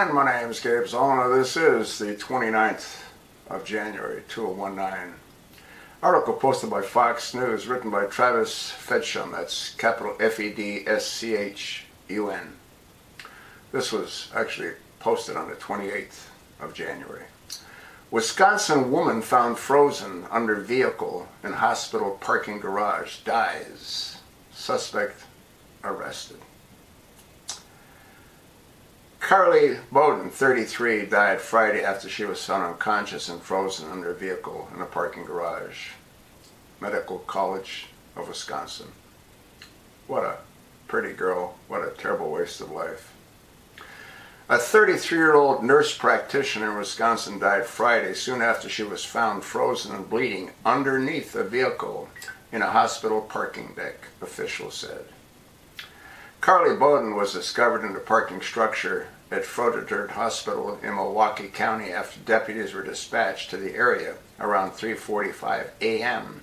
again, my name is Gabe Zolna. This is the 29th of January, 2019. Article posted by Fox News, written by Travis Fedschun. That's capital F-E-D-S-C-H-U-N. This was actually posted on the 28th of January. Wisconsin woman found frozen under vehicle in hospital parking garage dies. Suspect arrested. Carlie Beaudin, 33, died Friday after she was found unconscious and frozen under a vehicle in a parking garage. Medical College of Wisconsin. What a pretty girl. What a terrible waste of life. A 33-year-old nurse practitioner in Wisconsin died Friday soon after she was found frozen and bleeding underneath a vehicle in a hospital parking deck, officials said. Carlie Beaudin was discovered in a parking structure at Froedtert Hospital in Milwaukee County after deputies were dispatched to the area around 3.45 a.m.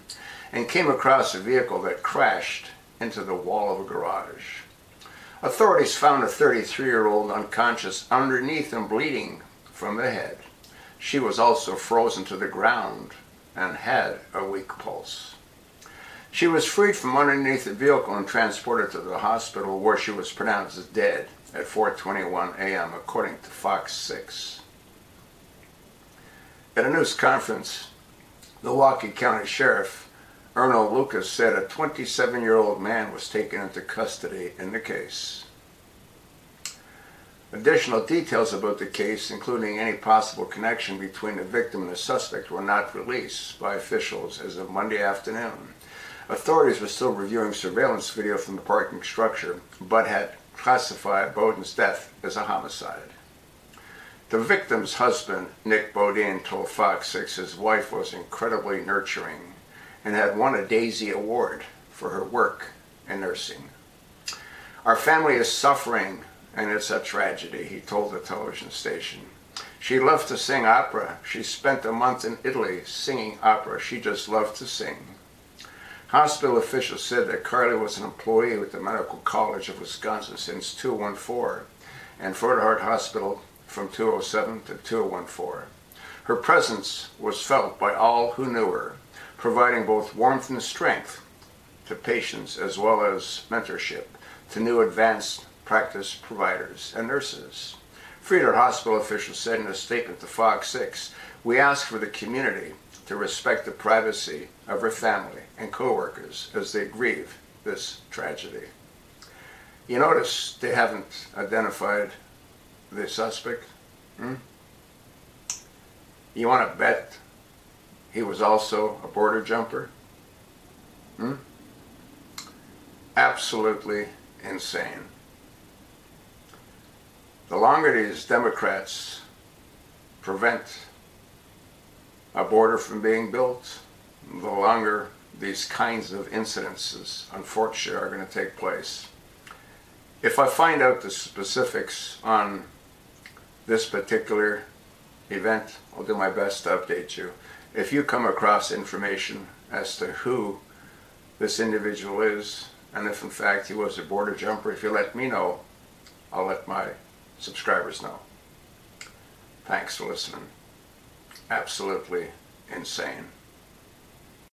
and came across a vehicle that crashed into the wall of a garage. Authorities found a 33-year-old unconscious underneath and bleeding from the head. She was also frozen to the ground and had a weak pulse. She was freed from underneath the vehicle and transported to the hospital where she was pronounced dead at 4.21 a.m. according to Fox 6. At a news conference, Milwaukee County Sheriff Earnell Lucas said a 27-year-old man was taken into custody in the case. Additional details about the case, including any possible connection between the victim and the suspect, were not released by officials as of Monday afternoon. Authorities were still reviewing surveillance video from the parking structure, but had classified Beaudin's death as a homicide. The victim's husband, Nick Beaudin, told Fox 6 his wife was incredibly nurturing and had won a Daisy Award for her work in nursing. Our family is suffering and it's a tragedy, he told the television station. She loved to sing opera. She spent a month in Italy singing opera. She just loved to sing. Hospital officials said that Carlie was an employee with the Medical College of Wisconsin since 2014 and Froedtert Hospital from 2007 to 2014. Her presence was felt by all who knew her, providing both warmth and strength to patients as well as mentorship to new advanced practice providers and nurses. Froedtert Hospital officials said in a statement to Fox 6, we ask for the community to respect the privacy of her family and co-workers as they grieve this tragedy. You notice they haven't identified the suspect? Hmm? You want to bet he was also a border jumper? Hmm? Absolutely insane. The longer these Democrats prevent a border from being built, the longer these kinds of incidences, unfortunately, are going to take place. If I find out the specifics on this particular event, I'll do my best to update you. If you come across information as to who this individual is, and if in fact he was a border jumper, if you let me know, I'll let my subscribers know. Thanks for listening absolutely insane.